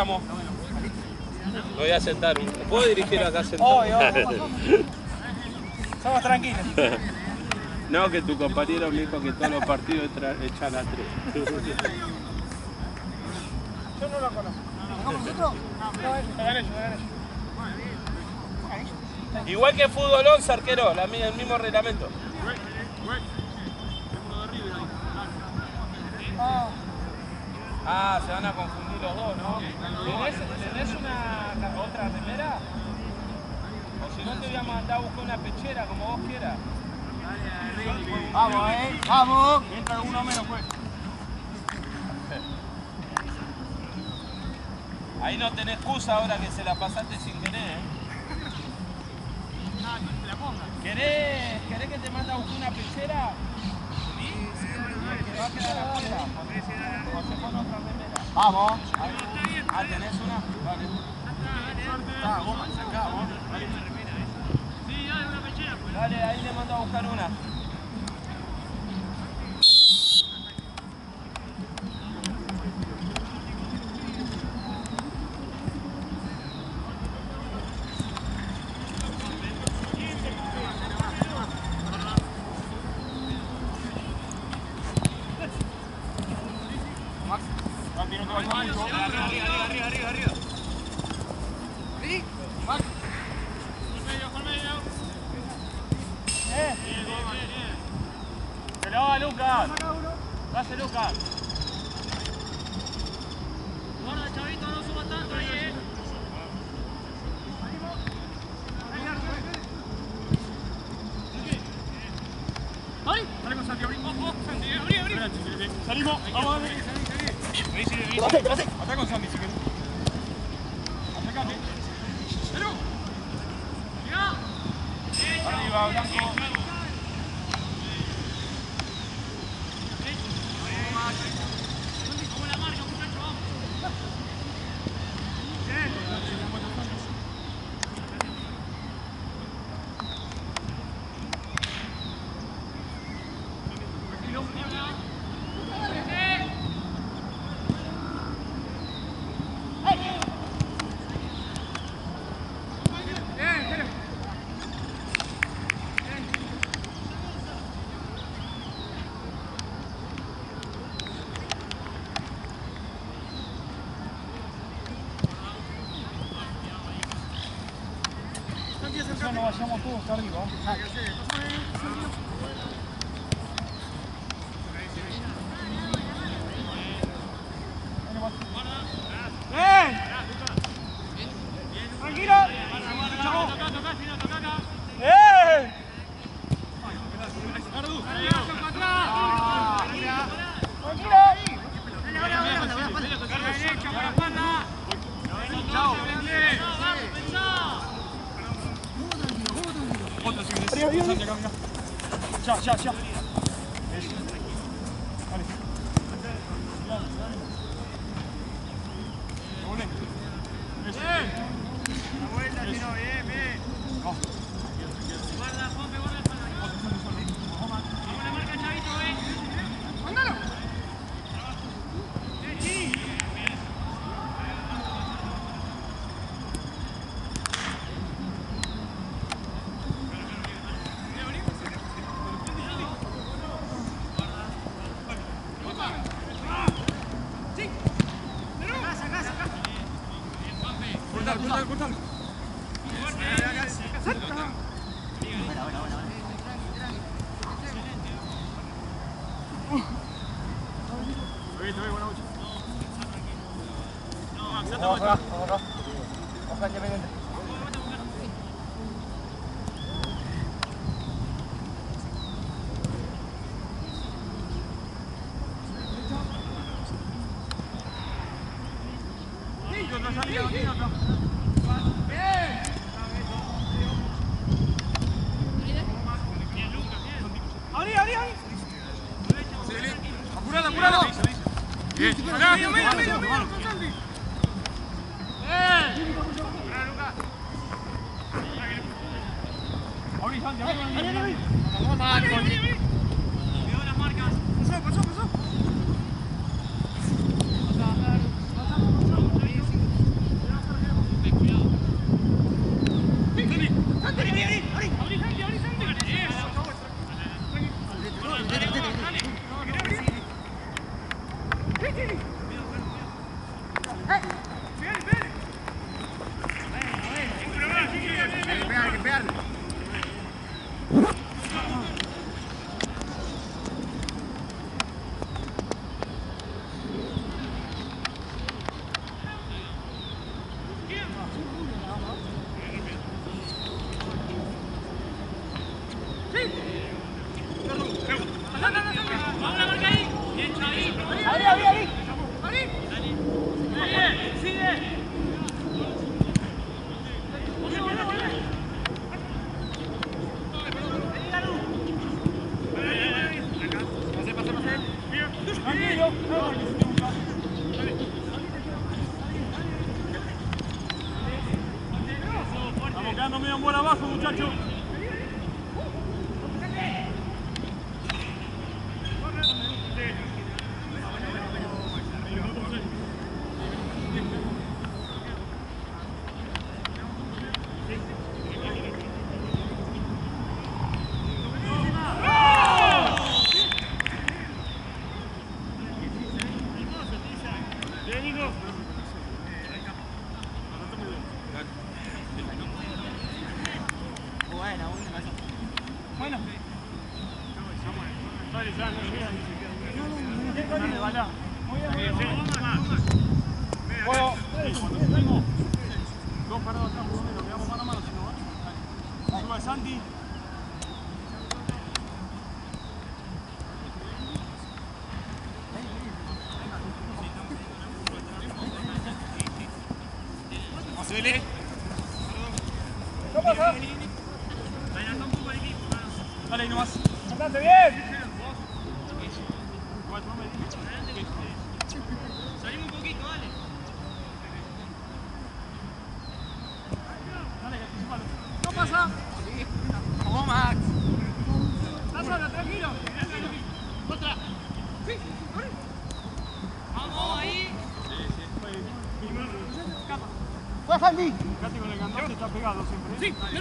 esperamos. Me voy a sentar. ¿Me puedo dirigir acá sentado? Obvio, Estamos tranquilos. No, que tu compañero me dijo que todos los partidos echan a tres. Yo no lo conozco. ¿Nosotros? Igual que fútbol 11, arquero, la el mismo reglamento. Ah, Ah, se van a confundir los dos, ¿no? ¿Tenés, tenés una otra remera? O si no te voy a mandar a buscar una pechera como vos quieras. vamos, eh. Vamos. Mientras uno menos pues. Ahí no tenés excusa ahora que se la pasaste sin querer, ¿eh? ¿Querés, ¿Querés que te mande a buscar una pechera? Se pone otra remera. Vamos. Ah, ¿tenés una? Vale. Dale, ahí le mando a buscar una. Se la va Lucas. Pase Lucas. Guarda, chavito, no suba tanto ahí, eh. ¡Ay! Dale con Santi, abrí. Ojo, Santi, abrí, abrí. Salimos. Vamos a darle. Te pasé, te pasé. Atá con Sandy si querés. Atacate. ¡Pero! ¡Mirá! Arriba, Blanco. Como la marca, muchachos, vamos. Ya vayamos todos arriba. ¡Eh! ¡Tranquilo! Toca, toca, Fino, toca acá. ¡Eh! Otro si querés. Santi, acá, mirá. Ya, ya, ya. Eso. Vale. Cuidado, cuidado. Doble. Eso. No. Guarda, Juanpe, guarda el palo. Vamos la marca, chavito, eh. Cortalo, cortalo, cortalo. Te ve, buena noche. Vamos acá, vamos acá. Vamos acá, independiente. Sí, Chavi. Ahí, 立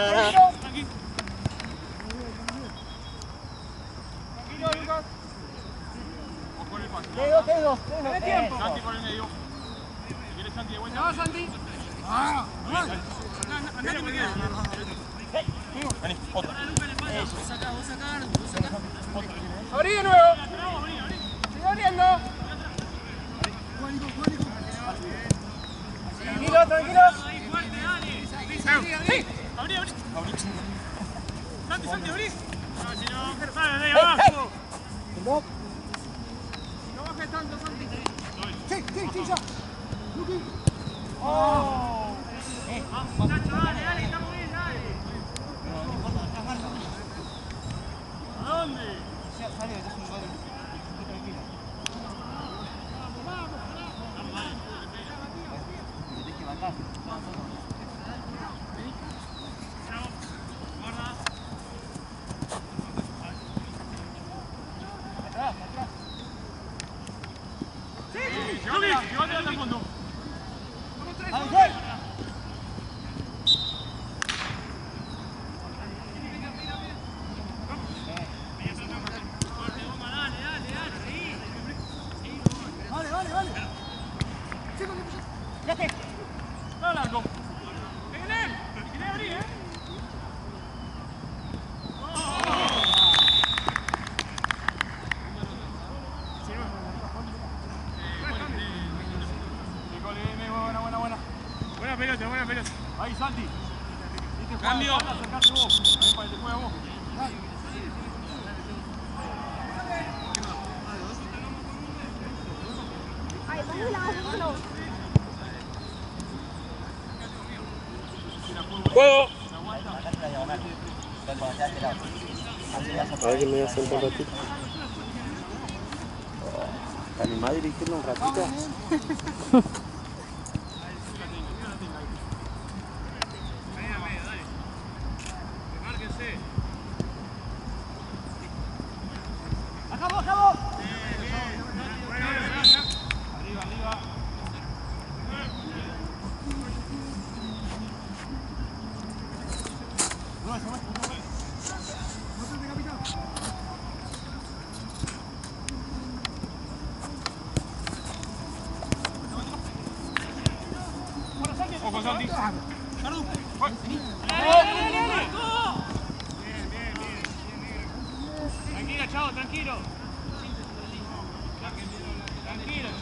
Uh, hadi. suelta un ratito. Oh, a dirigirlo un ratito?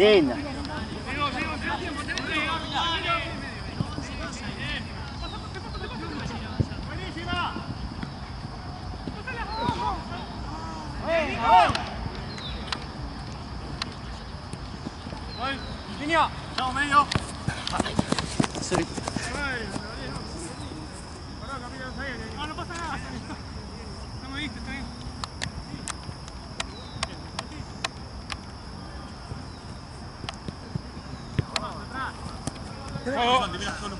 Dena. C'est une bonne solution. Oh.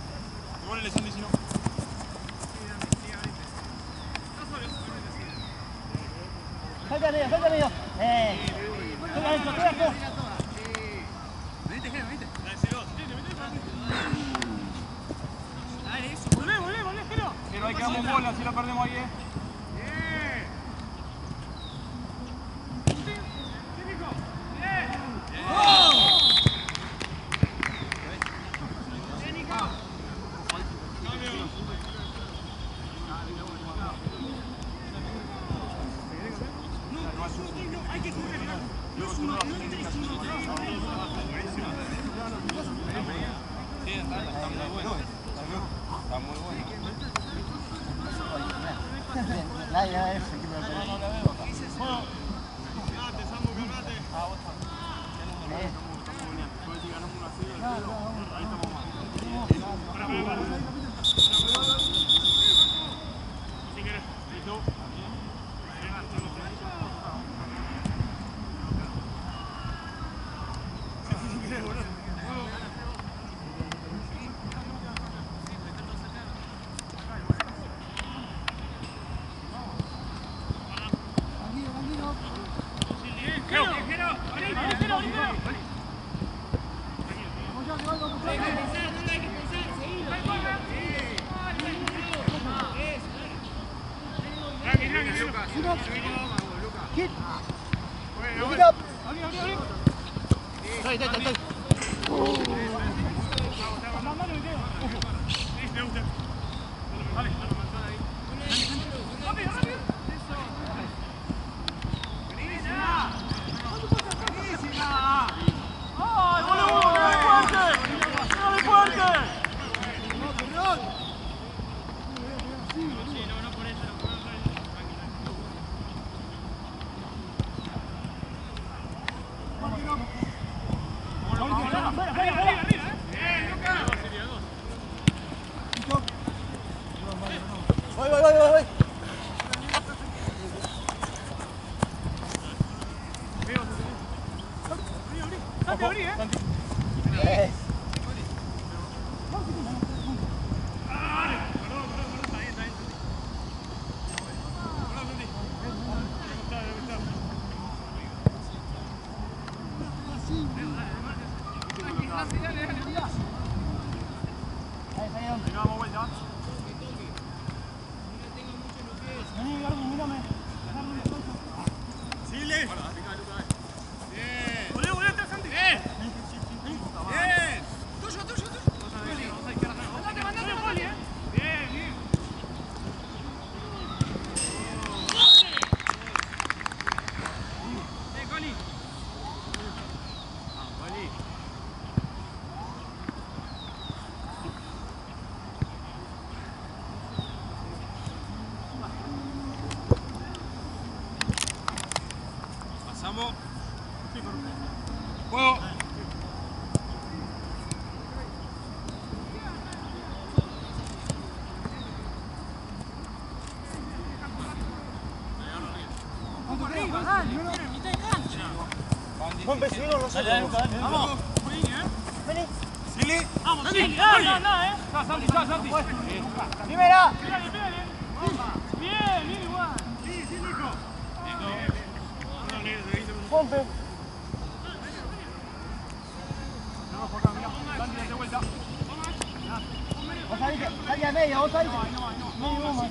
Saludos los saludos. Vamos. Vení. Lili. Vamos, No, no, eh. No, Santi, no, Santi. Primera. Bien, Lili, igual. Sí, sí, Nico. Pompe. No, por acá, mirá. Santi, de vuelta. Vos saliste, salí a media, vos saliste. No, no, no. No, no, no.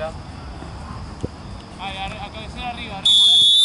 Ay, a, a arriba, arriba.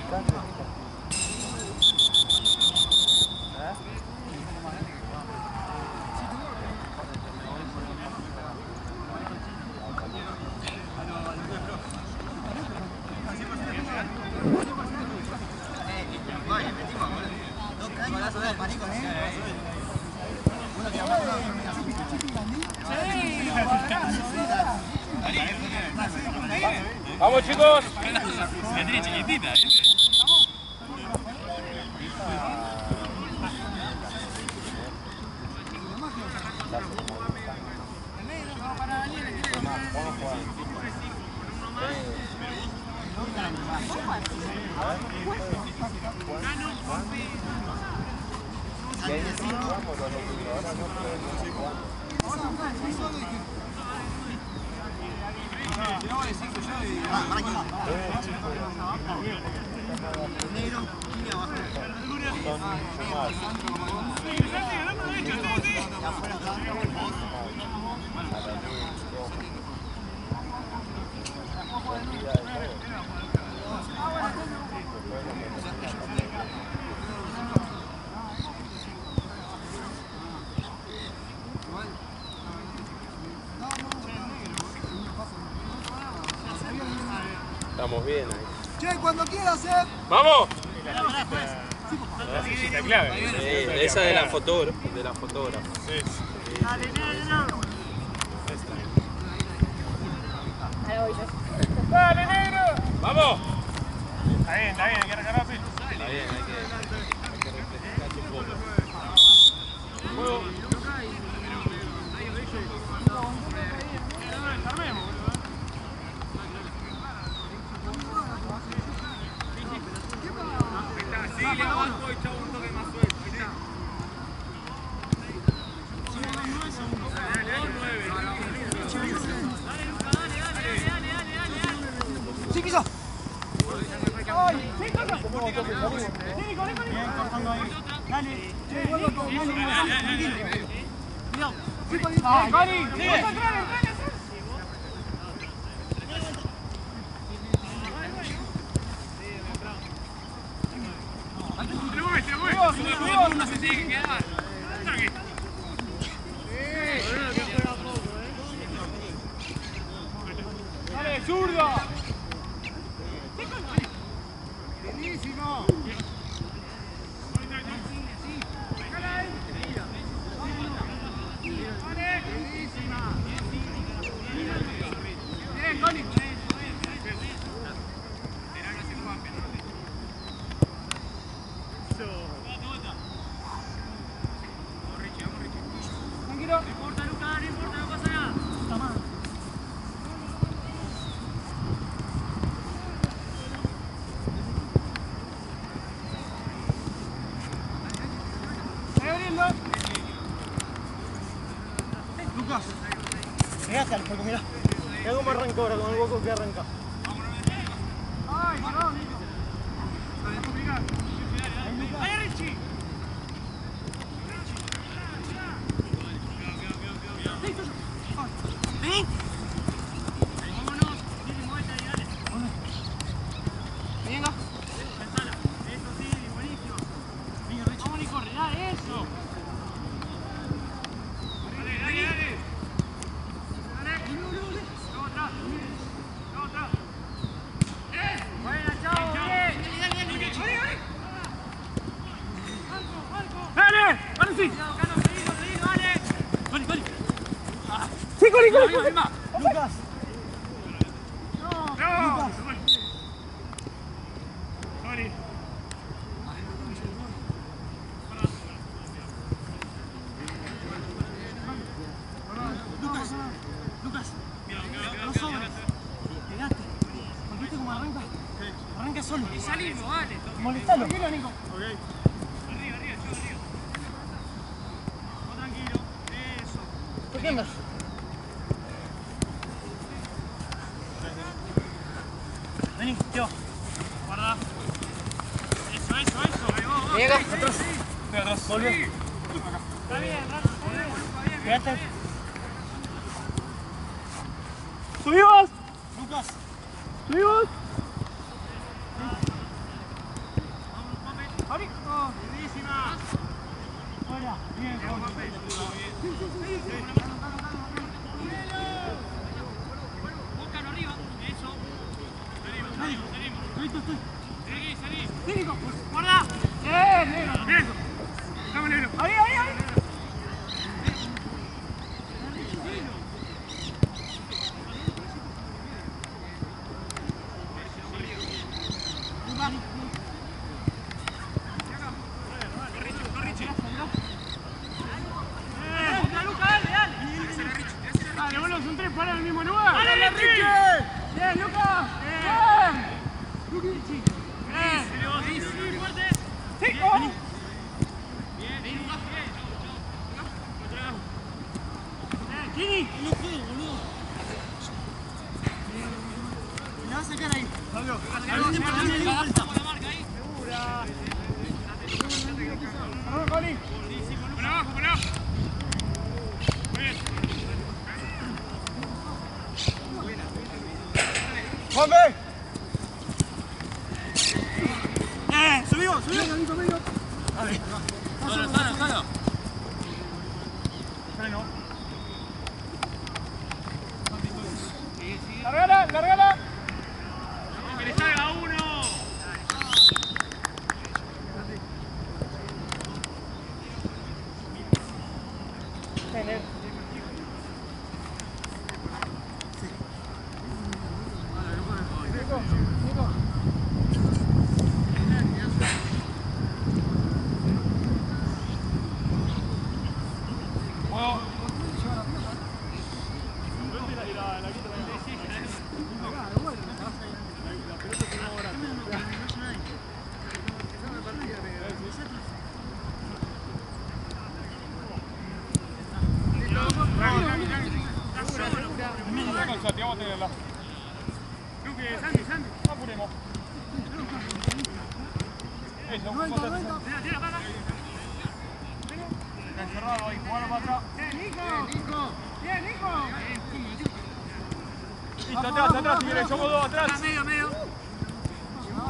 いい感じ Estamos bien ahí. Che, cuando quieras, eh. ¡Vamos! La clave. Sí, esa de la fotógrafa. De la fotógrafa. Sí. sí. Dale, negro. Ahí voy yo. Dale, negro. Vamos. Está bien, está bien, hay que recargar Está bien, hay que. arriba, Lucas. Lucas. Sorry. Lucas, no arranca? Arranca solo. Y salimos, vale. Molestalo. Tranquilo, Nico. Okay. Arriba, arriba, yo arriba. Tranquilo. Eso. ¿Por qué andas? 干杯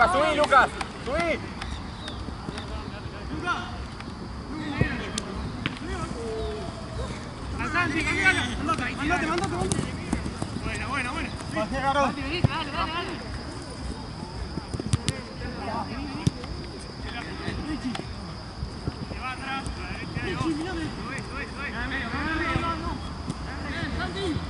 Lucas, subí, Lucas, subí. Andate, andate, andate. Buena, buena, buena. Pasé, Garo. Dale, dale, dale. Santi!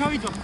Derecha,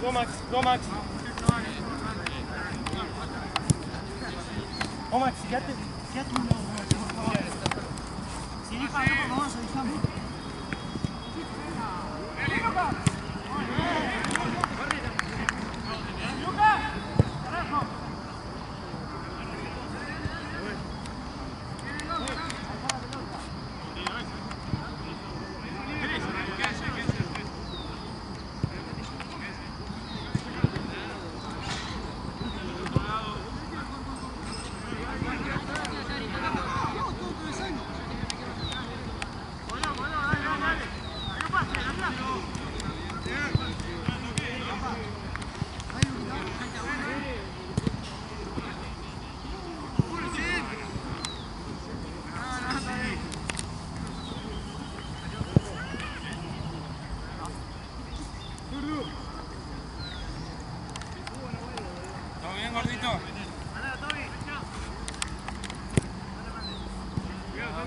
Go, Max. Go, Max.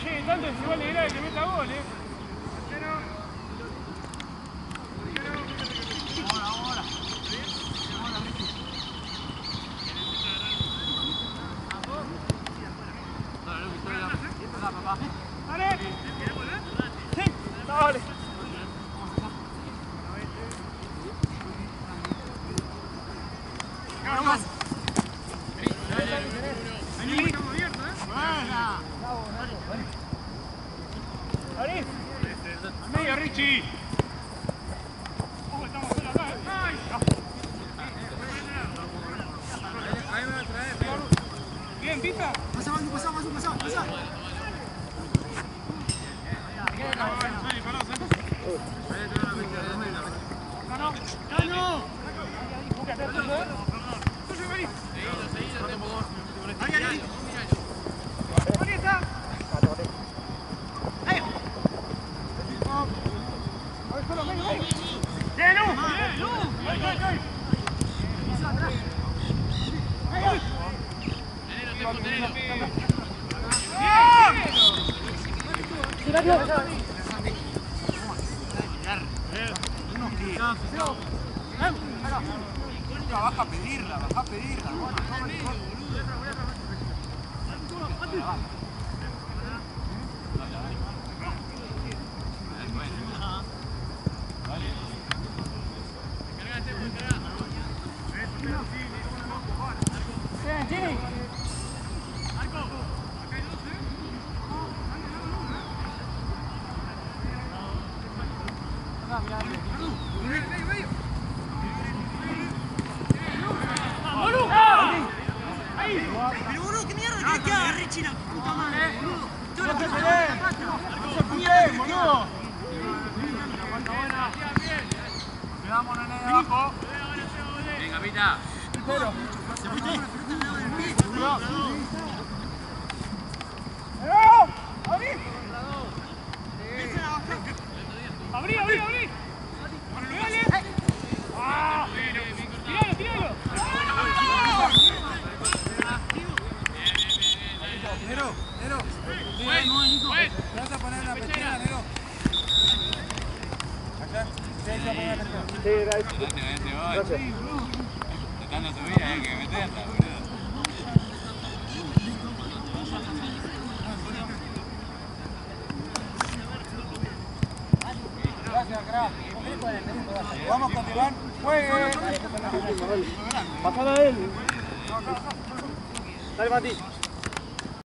Che, tanto es igual de grave que meta gol, eh. Vai lá.